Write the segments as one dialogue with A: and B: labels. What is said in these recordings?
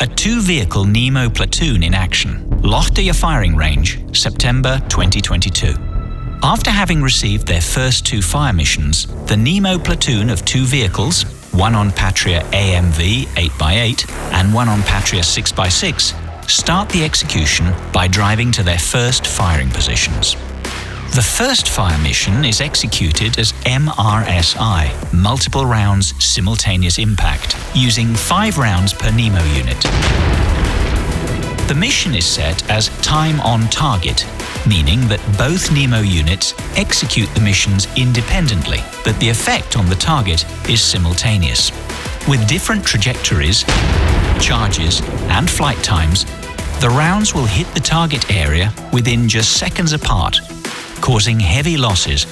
A: A two-vehicle Nemo platoon in action. Lohtaja firing range, September 2022. After having received their first two fire missions, the Nemo platoon of two vehicles, one on Patria AMV 8x8 and one on Patria 6x6, start the execution by driving to their first firing positions. The first fire mission is executed as MRSI, Multiple Rounds Simultaneous Impact, using five rounds per Nemo unit. The mission is set as time on target, meaning that both Nemo units execute the missions independently, but the effect on the target is simultaneous. With different trajectories, charges, and flight times, the rounds will hit the target area within just seconds apart causing heavy losses,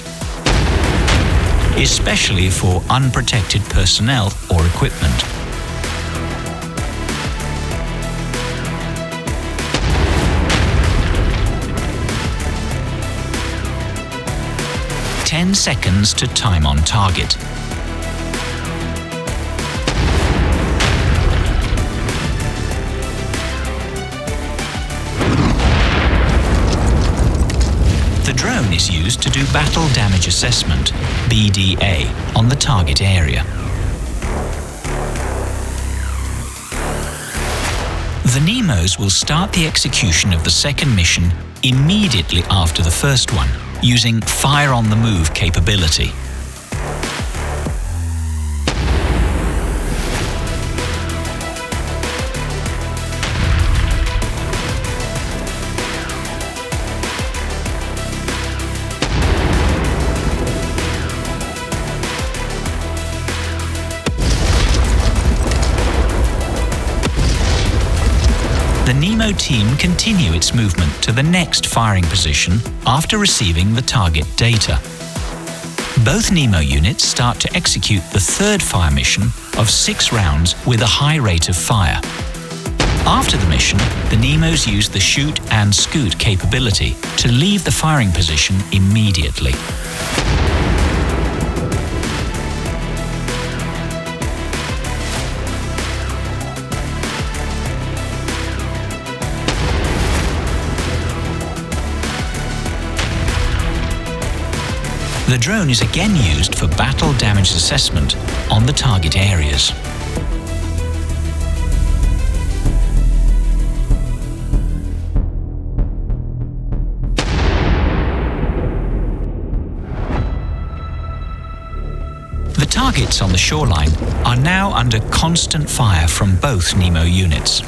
A: especially for unprotected personnel or equipment. Ten seconds to time on target. The drone is used to do battle damage assessment, BDA, on the target area. The Nemos will start the execution of the second mission immediately after the first one, using fire on the move capability. The Nemo team continue its movement to the next firing position after receiving the target data. Both Nemo units start to execute the third fire mission of six rounds with a high rate of fire. After the mission, the Nemos use the shoot and scoot capability to leave the firing position immediately. The drone is again used for battle damage assessment on the target areas. The targets on the shoreline are now under constant fire from both Nemo units.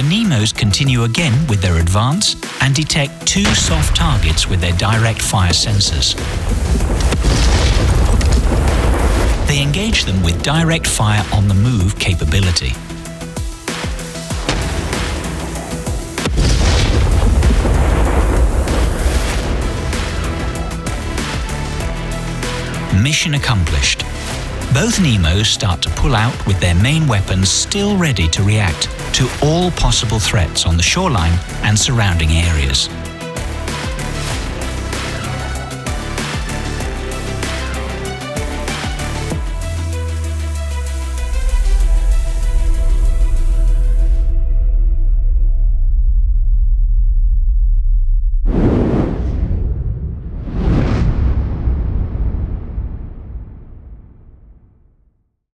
A: The Nemos continue again with their advance and detect two soft targets with their direct fire sensors. They engage them with direct fire on the move capability. Mission accomplished. Both Nemos start to pull out with their main weapons still ready to react to all possible threats on the shoreline and surrounding areas.